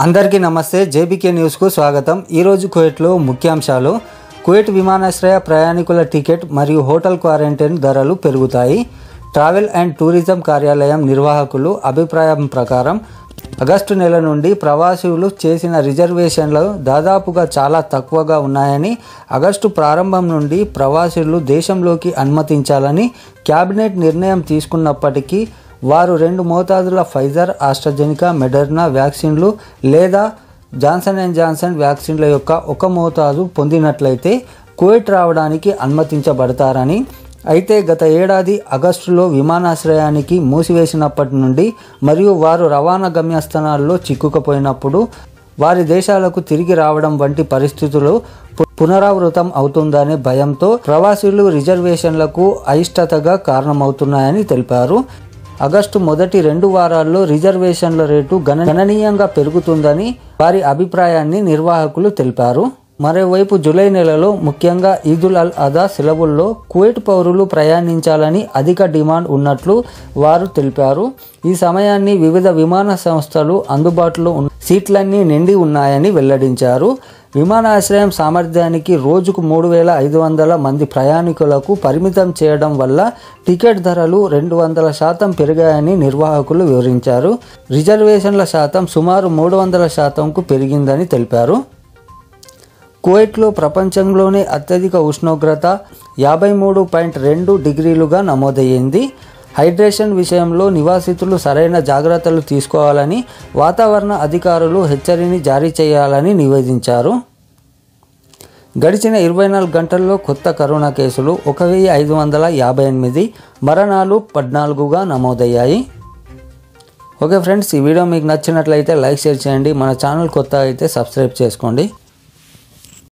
అందరికీ నమస్తే. జేబీకే న్యూస్కు స్వాగతం. ఈరోజు కువైట్లో ముఖ్యాంశాలు. కువైట్ విమానాశ్రయ ప్రయాణికుల టికెట్ మరియు హోటల్ క్వారంటైన్ ధరలు పెరుగుతాయి. ట్రావెల్ అండ్ టూరిజం కార్యాలయం నిర్వాహకులు అభిప్రాయం ప్రకారం ఆగస్టు నెల నుండి ప్రవాసీలు చేసిన రిజర్వేషన్లు దాదాపుగా చాలా తక్కువగా ఉన్నాయని ఆగస్టు ప్రారంభం నుండి ప్రవాసీలు దేశంలోకి అనుమతించాలని క్యాబినెట్ నిర్ణయం తీసుకున్నప్పటికీ వారు రెండు మోతాదుల ఫైజర్ ఆస్ట్రజెనికా మెడర్నా వ్యాక్సిన్లు లేదా జాన్సన్ అండ్ జాన్సన్ వ్యాక్సిన్ల యొక్క ఒక మోతాదు పొందినట్లయితే కువైట్ రావడానికి అనుమతించబడతారని అయితే గత ఏడాది ఆగస్టులో విమానాశ్రయానికి మూసివేసినప్పటి నుండి మరియు వారు రవాణా గమ్యస్థానాల్లో చిక్కుకుపోయినప్పుడు వారి దేశాలకు తిరిగి రావడం వంటి పరిస్థితులు పు- పునరావృతం అవుతుందనే భయంతో ప్రవాసీలు రిజర్వేషన్లకు అయిష్టతగా కారణమవుతున్నాయని తెలిపారు. ఆగస్టు మొదటి రెండు వారాల్లో రిజర్వేషన్ల రేటు గణనీయంగా పెరుగుతుందని వారి అభిప్రాయాన్ని నిర్వాహకులు తెలిపారు. మరోవైపు జూలై నెలలో ముఖ్యంగా ఈదుల్ అల్ అదా సెలవుల్లో కువైట్ పౌరులు ప్రయాణించాలని అధిక డిమాండ్ ఉన్నట్లు వారు తెలిపారు. ఈ సమయాన్ని వివిధ విమాన సంస్థలు అందుబాటులో ఉన్న సీట్లన్నీ నిండి ఉన్నాయని వెల్లడించారు. విమానాశ్రయం సామర్థ్యానికి రోజుకు మూడు వేల ఐదు వందల మంది ప్రయాణికులకు పరిమితం చేయడం వల్ల టికెట్ ధరలు రెండు వందల శాతం పెరిగాయని నిర్వాహకులు వివరించారు. రిజర్వేషన్ల శాతం సుమారు మూడు వందల శాతంకు పెరిగిందని తెలిపారు. కువైట్లో ప్రపంచంలోనే అత్యధిక ఉష్ణోగ్రత యాభై మూడు పాయింట్ రెండు డిగ్రీలుగా నమోదయ్యింది. హైడ్రేషన్ విషయంలో నివాసితులు సరైన జాగ్రత్తలు తీసుకోవాలని వాతావరణ అధికారులు హెచ్చరిని జారీ చేయాలని నివేదించారు. గడిచిన ఇరవై నాలుగు గంటల్లో కొత్త కరోనా కేసులు ఒక వెయ్యి ఐదు వందల యాభై ఎనిమిది మరణాలు పద్నాలుగుగా నమోదయ్యాయి. ఓకే ఫ్రెండ్స్ ఈ వీడియో మీకు నచ్చినట్లయితే లైక్ షేర్ చేయండి. మన ఛానల్ కొత్త అయితే సబ్స్క్రైబ్ చేసుకోండి.